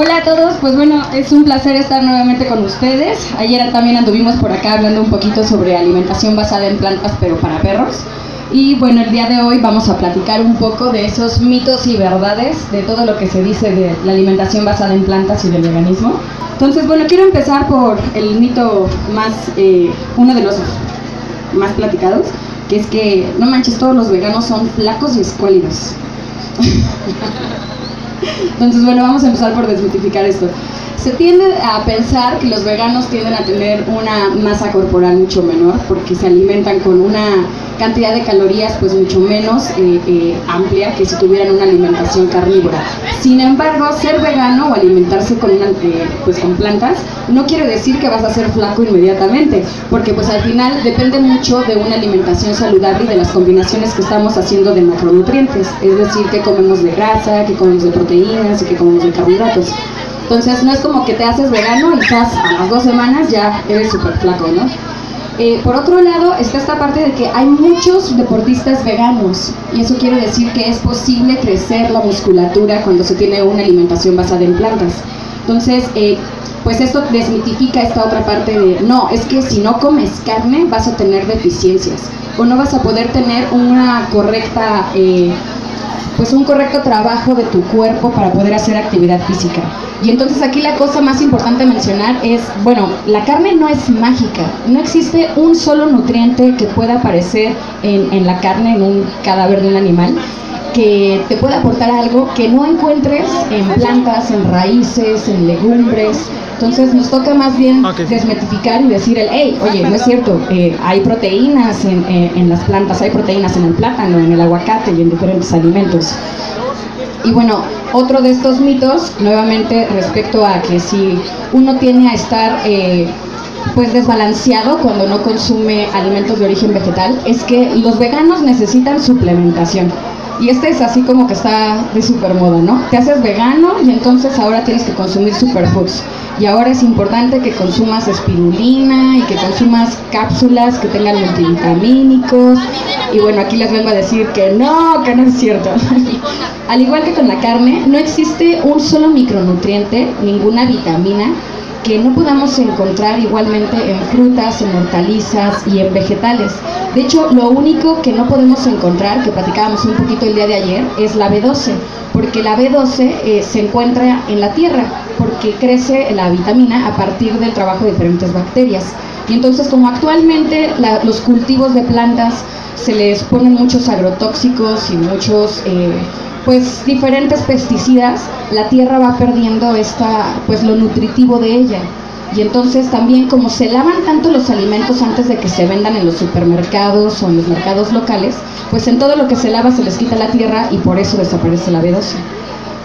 Hola a todos, pues bueno, es un placer estar nuevamente con ustedes. Ayer también anduvimos por acá hablando un poquito sobre alimentación basada en plantas, pero para perros. Y bueno, el día de hoy vamos a platicar un poco de esos mitos y verdades de todo lo que se dice de la alimentación basada en plantas y del veganismo. Entonces, bueno, quiero empezar por el mito más, eh, uno de los más platicados, que es que, no manches, todos los veganos son flacos y escuálidos. Entonces, bueno, vamos a empezar por desmitificar esto. Se tiende a pensar que los veganos tienden a tener una masa corporal mucho menor porque se alimentan con una cantidad de calorías pues mucho menos eh, eh, amplia que si tuvieran una alimentación carnívora. Sin embargo, ser vegano o alimentarse con, una, eh, pues, con plantas no quiere decir que vas a ser flaco inmediatamente, porque pues al final depende mucho de una alimentación saludable y de las combinaciones que estamos haciendo de macronutrientes, es decir, que comemos de grasa, que comemos de proteínas y que comemos de carbohidratos. Entonces no es como que te haces vegano y estás a las dos semanas ya eres súper flaco, ¿no? Eh, por otro lado, está esta parte de que hay muchos deportistas veganos y eso quiere decir que es posible crecer la musculatura cuando se tiene una alimentación basada en plantas. Entonces, eh, pues esto desmitifica esta otra parte de, no, es que si no comes carne vas a tener deficiencias o no vas a poder tener una correcta... Eh, pues un correcto trabajo de tu cuerpo para poder hacer actividad física. Y entonces aquí la cosa más importante mencionar es, bueno, la carne no es mágica, no existe un solo nutriente que pueda aparecer en, en la carne, en un cadáver de un animal, que te pueda aportar algo que no encuentres en plantas, en raíces, en legumbres. Entonces nos toca más bien desmetificar y decir el, hey, oye, no es cierto, eh, hay proteínas en, eh, en las plantas, hay proteínas en el plátano, en el aguacate y en diferentes alimentos. Y bueno, otro de estos mitos, nuevamente respecto a que si uno tiene a estar eh, pues desbalanceado cuando no consume alimentos de origen vegetal, es que los veganos necesitan suplementación. Y este es así como que está de super moda, ¿no? Te haces vegano y entonces ahora tienes que consumir superfoods. Y ahora es importante que consumas espirulina y que consumas cápsulas que tengan multivitamínicos. Y bueno, aquí les vengo a decir que no, que no es cierto. Al igual que con la carne, no existe un solo micronutriente, ninguna vitamina que no podamos encontrar igualmente en frutas, en hortalizas y en vegetales. De hecho, lo único que no podemos encontrar, que platicábamos un poquito el día de ayer, es la B12, porque la B12 eh, se encuentra en la tierra, porque crece la vitamina a partir del trabajo de diferentes bacterias. Y entonces, como actualmente los cultivos de plantas se les ponen muchos agrotóxicos y muchos... Eh, pues diferentes pesticidas, la tierra va perdiendo esta, pues lo nutritivo de ella. Y entonces también como se lavan tanto los alimentos antes de que se vendan en los supermercados o en los mercados locales, pues en todo lo que se lava se les quita la tierra y por eso desaparece la B12.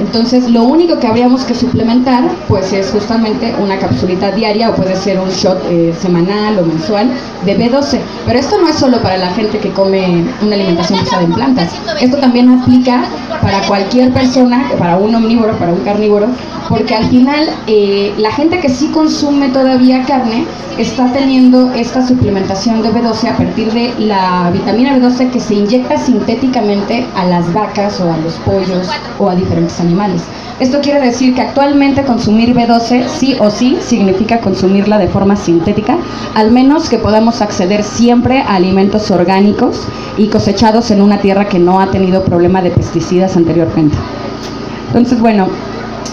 Entonces, lo único que habríamos que suplementar, pues es justamente una capsulita diaria o puede ser un shot eh, semanal o mensual de B12. Pero esto no es solo para la gente que come una alimentación basada en plantas. Esto también aplica para cualquier persona, para un omnívoro, para un carnívoro, porque al final eh, la gente que sí consume todavía carne está teniendo esta suplementación de B12 a partir de la vitamina B12 que se inyecta sintéticamente a las vacas o a los pollos o a diferentes animales. Esto quiere decir que actualmente consumir B12 sí o sí significa consumirla de forma sintética, al menos que podamos acceder siempre a alimentos orgánicos y cosechados en una tierra que no ha tenido problema de pesticidas anteriormente. Entonces, bueno,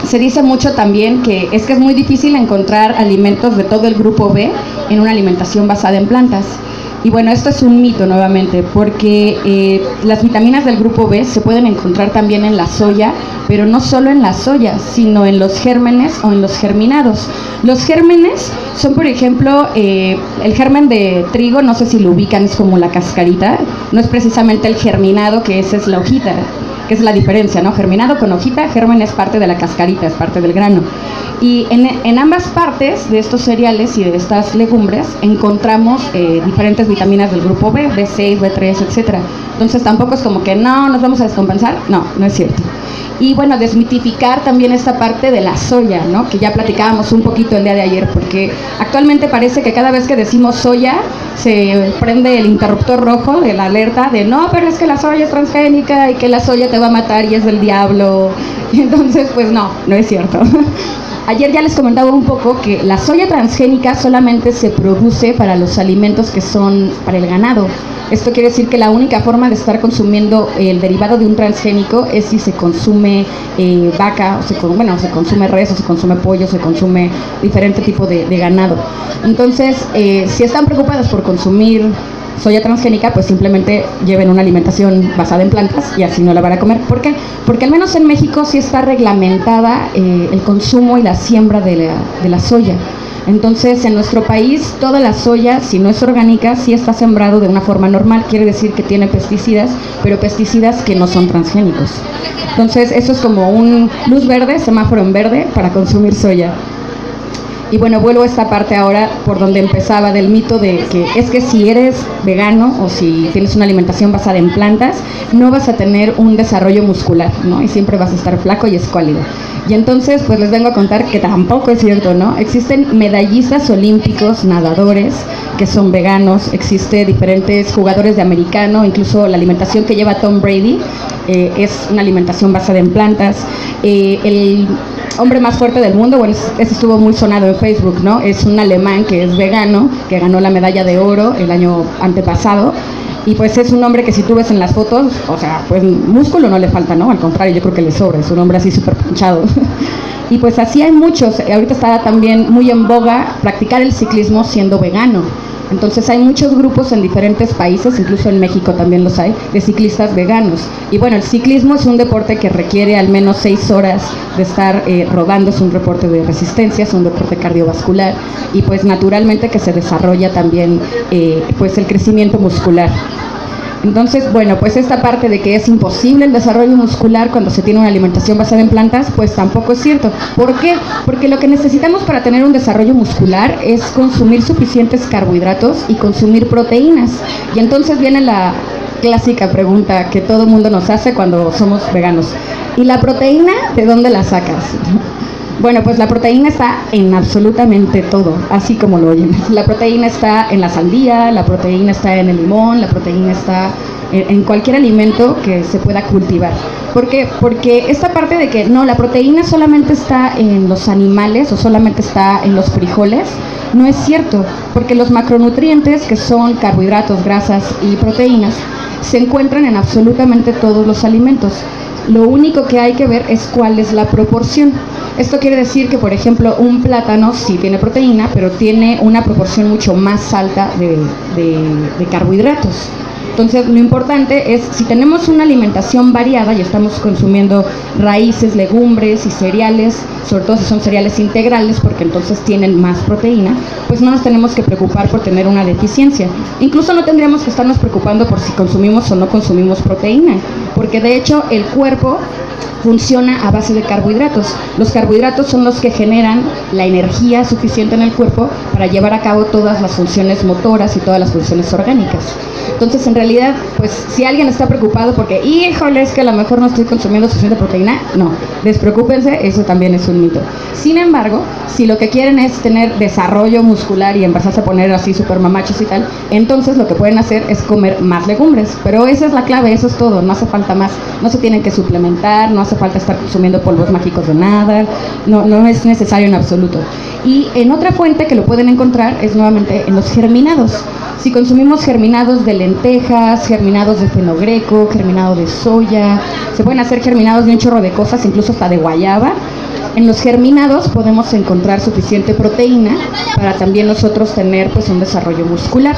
se dice mucho también que es que es muy difícil encontrar alimentos de todo el grupo B en una alimentación basada en plantas. Y bueno, esto es un mito nuevamente, porque eh, las vitaminas del grupo B se pueden encontrar también en la soya, pero no solo en la soya, sino en los gérmenes o en los germinados. Los gérmenes son, por ejemplo, eh, el germen de trigo, no sé si lo ubican, es como la cascarita, no es precisamente el germinado, que esa es la hojita que es la diferencia, ¿no? Germinado con hojita, germen es parte de la cascarita, es parte del grano. Y en, ambas partes de estos cereales y de estas legumbres encontramos eh, diferentes vitaminas del grupo B, B6, B3, etc. Entonces tampoco es como que no, nos vamos a descompensar, no, no es cierto. y bueno, desmitificar también esta parte de la soya, ¿no? Que ya platicábamos un poquito el día de ayer, porque actualmente parece que cada vez que decimos soya se prende el interruptor rojo de la alerta de no, pero es que la soya es transgénica y que la soya te va a matar y es del diablo. Y entonces, pues no, no es cierto. Ayer ya les comentaba un poco que la soya transgénica solamente se produce para los alimentos que son para el ganado. Esto quiere decir que la única forma de estar consumiendo el derivado de un transgénico es si se consume eh, vaca, o se, bueno, se consume res, o se consume pollo, se consume diferente tipo de, ganado. Entonces, eh, si están preocupados por consumir soya transgénica, pues simplemente lleven una alimentación basada en plantas y así no la van a comer. ¿Por qué? Porque al menos en México sí está reglamentada eh, el consumo y la siembra de la, de la soya. Entonces, en nuestro país, toda la soya, si no es orgánica, sí está sembrado de una forma normal. Quiere decir que tiene pesticidas, pero pesticidas que no son transgénicos. Entonces, eso es como un luz verde, semáforo en verde para consumir soya. Y bueno, vuelvo a esta parte ahora por donde empezaba del mito de que es que si eres vegano o si tienes una alimentación basada en plantas, no vas a tener un desarrollo muscular, ¿no? Y siempre vas a estar flaco y escuálido. Y entonces, pues les vengo a contar que tampoco es cierto, ¿no? Existen medallistas olímpicos, nadadores, que son veganos, existe diferentes jugadores de americano, incluso la alimentación que lleva Tom Brady eh, es una alimentación basada en plantas. Eh, el hombre más fuerte del mundo, bueno, ese estuvo muy sonado en Facebook, ¿no? Es un alemán que es vegano, que ganó la medalla de oro el año antepasado. Y pues es un hombre que si tú ves en las fotos, o sea, pues músculo no le falta, ¿no? Al contrario, yo creo que le sobra, es un hombre así súper pinchado. y pues así hay muchos. Ahorita está también muy en boga practicar el ciclismo siendo vegano. Entonces hay muchos grupos en diferentes países, incluso en México también los hay, de ciclistas veganos. Y bueno, el ciclismo es un deporte que requiere al menos seis horas de estar eh, rodando, es un deporte de resistencia, es un deporte cardiovascular y pues naturalmente que se desarrolla también eh, pues el crecimiento muscular. Entonces, bueno, pues esta parte de que es imposible el desarrollo muscular cuando se tiene una alimentación basada en plantas, pues tampoco es cierto. ¿Por qué? Porque lo que necesitamos para tener un desarrollo muscular es consumir suficientes carbohidratos y consumir proteínas. Y entonces viene la clásica pregunta que todo mundo nos hace cuando somos veganos. ¿Y la proteína de dónde la sacas? Bueno, pues la proteína está en absolutamente todo, así como lo oyen. La proteína está en la sandía, la proteína está en el limón, la proteína está en, cualquier alimento que se pueda cultivar. ¿Por qué? Porque esta parte de que no, la proteína solamente está en los animales o solamente está en los frijoles, no es cierto, porque los macronutrientes, que son carbohidratos, grasas y proteínas, se encuentran en absolutamente todos los alimentos. Lo único que hay que ver es cuál es la proporción. Esto quiere decir que, por ejemplo, un plátano sí tiene proteína, pero tiene una proporción mucho más alta de, carbohidratos. Entonces, lo importante es, si tenemos una alimentación variada y estamos consumiendo raíces, legumbres y cereales, sobre todo si son cereales integrales, porque entonces tienen más proteína, pues no nos tenemos que preocupar por tener una deficiencia. Incluso no tendríamos que estarnos preocupando por si consumimos o no consumimos proteína, porque de hecho el cuerpo funciona a base de carbohidratos. Los carbohidratos son los que generan la energía suficiente en el cuerpo para llevar a cabo todas las funciones motoras y todas las funciones orgánicas. Entonces, en realidad, pues si alguien está preocupado porque, híjole, es que a lo mejor no estoy consumiendo suficiente proteína, no, despreocúpense, eso también es un mito. Sin embargo, si lo que quieren es tener desarrollo muscular y empezarse a poner así super mamachos y tal, entonces lo que pueden hacer es comer más legumbres. Pero esa es la clave, eso es todo, no hace falta más, no se tienen que suplementar, no hace falta estar consumiendo polvos mágicos de nada, no, no es necesario en absoluto. Y en otra fuente que lo pueden encontrar es nuevamente en los germinados. Si consumimos germinados de lentejas, germinados de fenogreco, germinado de soya, se pueden hacer germinados de un chorro de cosas, incluso hasta de guayaba. En los germinados podemos encontrar suficiente proteína para también nosotros tener pues un desarrollo muscular.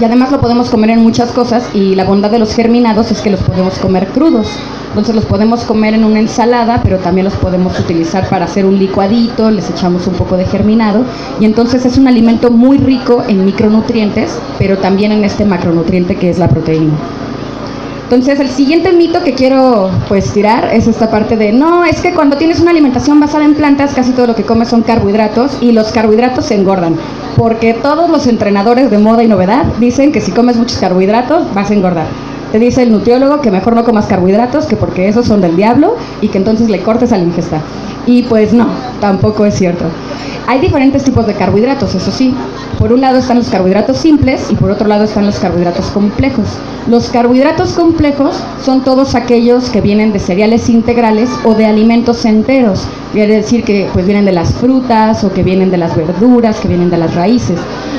Y además lo podemos comer en muchas cosas y la bondad de los germinados es que los podemos comer crudos. Entonces los podemos comer en una ensalada, pero también los podemos utilizar para hacer un licuadito, les echamos un poco de germinado y entonces es un alimento muy rico en micronutrientes, pero también en este macronutriente que es la proteína. Entonces, el siguiente mito que quiero pues tirar es esta parte de, no, es que cuando tienes una alimentación basada en plantas, casi todo lo que comes son carbohidratos y los carbohidratos se engordan, porque todos los entrenadores de moda y novedad dicen que si comes muchos carbohidratos vas a engordar. Te dice el nutriólogo que mejor no comas carbohidratos, que porque esos son del diablo y que entonces le cortes a la ingesta. Y pues no, tampoco es cierto. Hay diferentes tipos de carbohidratos, eso sí. Por un lado están los carbohidratos simples y por otro lado están los carbohidratos complejos. Los carbohidratos complejos son todos aquellos que vienen de cereales integrales o de alimentos enteros. Quiere decir que pues vienen de las frutas o que vienen de las verduras, que vienen de las raíces.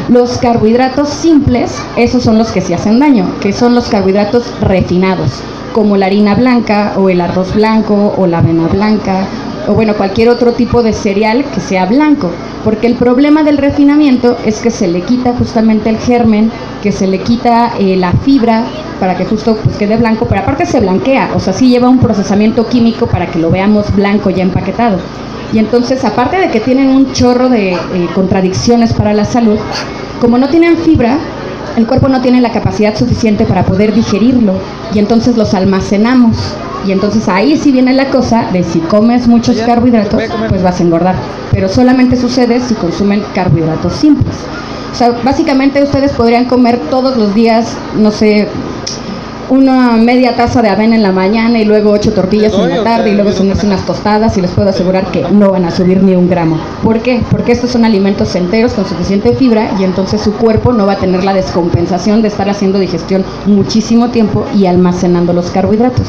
Los carbohidratos simples, esos son los que se hacen daño, que son los carbohidratos refinados, como la harina blanca o el arroz blanco o la avena blanca o bueno, cualquier otro tipo de cereal que sea blanco, porque el problema del refinamiento es que se le quita justamente el germen, que se le quita eh, la fibra para que justo pues, quede blanco, pero aparte se blanquea, o sea, sí lleva un procesamiento químico para que lo veamos blanco ya empaquetado. Y entonces, aparte de que tienen un chorro de eh, contradicciones para la salud, como no tienen fibra, el cuerpo no tiene la capacidad suficiente para poder digerirlo y entonces los almacenamos y entonces ahí sí viene la cosa de si comes muchos carbohidratos, pues vas a engordar. Pero solamente sucede si consumen carbohidratos simples. O sea, básicamente ustedes podrían comer todos los días, no sé, una media taza de avena en la mañana y luego ocho tortillas en la tarde y luego sumirse unas tostadas y les puedo asegurar que no van a subir ni un gramo. ¿Por qué? Porque estos son alimentos enteros con suficiente fibra y entonces su cuerpo no va a tener la descompensación de estar haciendo digestión muchísimo tiempo y almacenando los carbohidratos.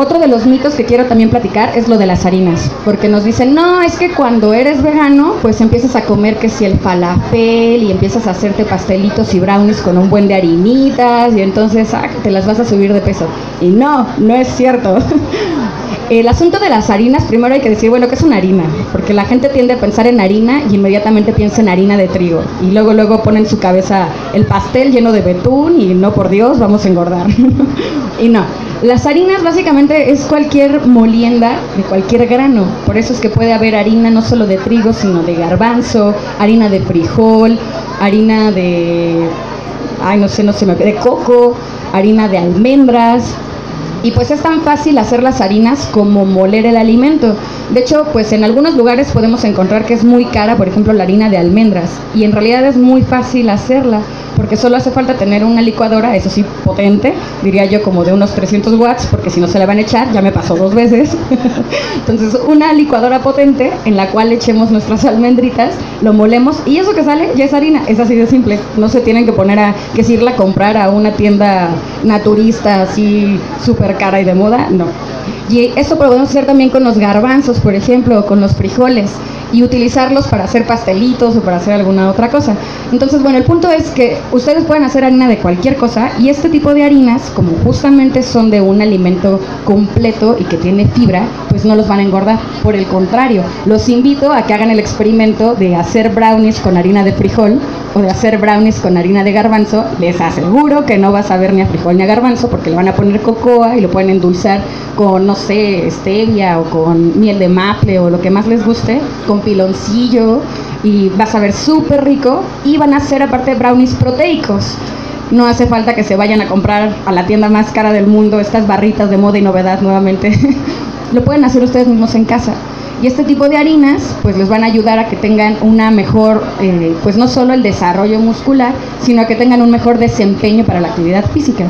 Otro de los mitos que quiero también platicar es lo de las harinas, porque nos dicen, no, es que cuando eres vegano, pues empiezas a comer que si el falafel y empiezas a hacerte pastelitos y brownies con un buen de harinitas y entonces ah, te las vas a subir de peso. Y no, no es cierto. El asunto de las harinas, primero hay que decir, bueno, ¿qué es una harina? Porque la gente tiende a pensar en harina y inmediatamente piensa en harina de trigo. Y luego, luego pone en su cabeza el pastel lleno de betún y no, por Dios, vamos a engordar. y no, las harinas básicamente es cualquier molienda de cualquier grano. Por eso es que puede haber harina no solo de trigo, sino de garbanzo, harina de frijol, harina de, ay, no sé, no sé, de coco, harina de almendras, y pues es tan fácil hacer las harinas como moler el alimento. De hecho, pues en algunos lugares podemos encontrar que es muy cara, por ejemplo, la harina de almendras. Y en realidad es muy fácil hacerla porque solo hace falta tener una licuadora, eso sí, potente, diría yo como de unos 300 watts, porque si no se la van a echar, ya me pasó dos veces. Entonces, una licuadora potente en la cual echemos nuestras almendritas, lo molemos y eso que sale ya es harina, es así de simple. No se tienen que poner a que si irla a comprar a una tienda naturista así súper cara y de moda, no. Y eso podemos hacer también con los garbanzos, por ejemplo, o con los frijoles y utilizarlos para hacer pastelitos o para hacer alguna otra cosa. Entonces, bueno, el punto es que ustedes pueden hacer harina de cualquier cosa y este tipo de harinas, como justamente son de un alimento completo y que tiene fibra, pues no los van a engordar. Por el contrario, los invito a que hagan el experimento de hacer brownies con harina de frijol o de hacer brownies con harina de garbanzo. Les aseguro que no vas a ver ni a frijol ni a garbanzo porque le van a poner cocoa y lo pueden endulzar con, no sé, stevia o con miel de maple o lo que más les guste, con piloncillo y vas a ver súper rico y van a ser aparte brownies proteicos. No hace falta que se vayan a comprar a la tienda más cara del mundo estas barritas de moda y novedad nuevamente. lo pueden hacer ustedes mismos en casa. Y este tipo de harinas pues les van a ayudar a que tengan una mejor, eh, pues no solo el desarrollo muscular, sino a que tengan un mejor desempeño para la actividad física.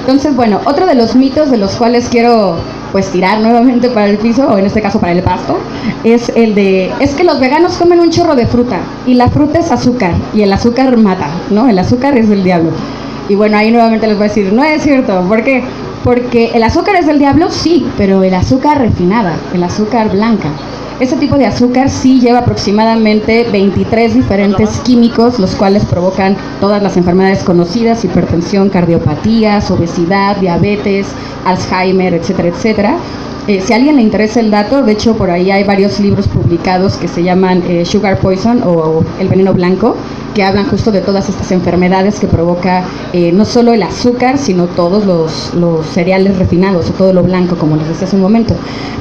Entonces, bueno, otro de los mitos de los cuales quiero pues tirar nuevamente para el piso, o en este caso para el pasto, es el de, es que los veganos comen un chorro de fruta, y la fruta es azúcar, y el azúcar mata, ¿no? El azúcar es el diablo. Y bueno, ahí nuevamente les voy a decir, no es cierto, ¿por qué? Porque el azúcar es del diablo, sí, pero el azúcar refinada, el azúcar blanca. Este tipo de azúcar sí lleva aproximadamente 23 diferentes químicos, los cuales provocan todas las enfermedades conocidas, hipertensión, cardiopatías, obesidad, diabetes, Alzheimer, etcétera, etcétera. Eh, si a alguien le interesa el dato, de hecho por ahí hay varios libros publicados que se llaman eh, Sugar Poison o El Veneno Blanco, que hablan justo de todas estas enfermedades que provoca eh, no solo el azúcar, sino todos los, los cereales refinados o todo lo blanco, como les decía hace un momento.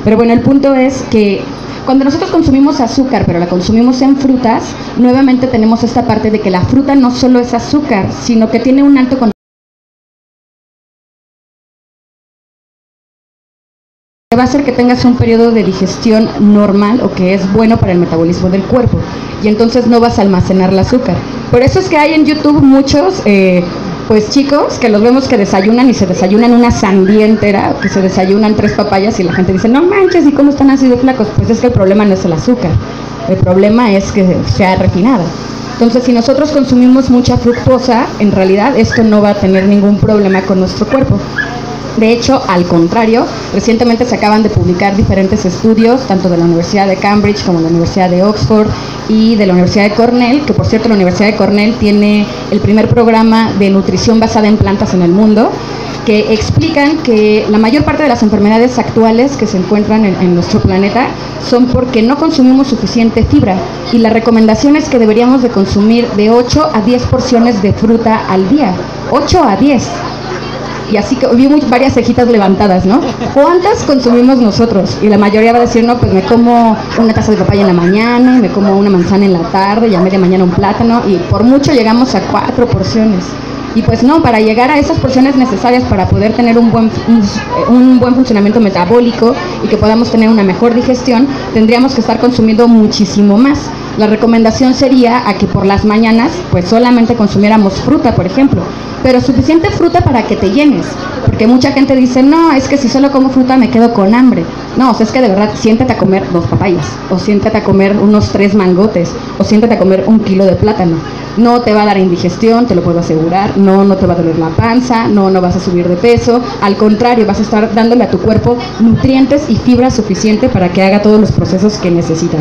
Pero bueno, el punto es que cuando nosotros consumimos azúcar, pero la consumimos en frutas, nuevamente tenemos esta parte de que la fruta no solo es azúcar, sino que tiene un alto contenido va a hacer que tengas un periodo de digestión normal o que es bueno para el metabolismo del cuerpo y entonces no vas a almacenar el azúcar. Por eso es que hay en YouTube muchos eh, pues chicos que los vemos que desayunan y se desayunan una sandía entera, que se desayunan tres papayas y la gente dice, no manches, ¿y cómo están así de flacos? Pues es que el problema no es el azúcar, el problema es que sea refinada. Entonces, si nosotros consumimos mucha fructosa, en realidad esto no va a tener ningún problema con nuestro cuerpo. De hecho, al contrario, recientemente se acaban de publicar diferentes estudios, tanto de la Universidad de Cambridge como de la Universidad de Oxford y de la Universidad de Cornell, que por cierto la Universidad de Cornell tiene el primer programa de nutrición basada en plantas en el mundo, que explican que la mayor parte de las enfermedades actuales que se encuentran en, nuestro planeta son porque no consumimos suficiente fibra y la recomendación es que deberíamos de consumir de 8 a 10 porciones de fruta al día. 8 a 10 y así que vi varias cejitas levantadas, ¿no? ¿Cuántas consumimos nosotros? Y la mayoría va a decir, no, pues me como una taza de papaya en la mañana, me como una manzana en la tarde y a media mañana un plátano y por mucho llegamos a cuatro porciones. Y pues no, para llegar a esas porciones necesarias para poder tener un buen, un buen funcionamiento metabólico y que podamos tener una mejor digestión, tendríamos que estar consumiendo muchísimo más. La recomendación sería a que por las mañanas pues solamente consumiéramos fruta, por ejemplo, pero suficiente fruta para que te llenes, porque mucha gente dice, no, es que si solo como fruta me quedo con hambre. No, o sea, es que de verdad siéntate a comer dos papayas, o siéntate a comer unos tres mangotes, o siéntate a comer un kilo de plátano. No te va a dar indigestión, te lo puedo asegurar, no, no te va a doler la panza, no, no vas a subir de peso, al contrario, vas a estar dándole a tu cuerpo nutrientes y fibra suficiente para que haga todos los procesos que necesita.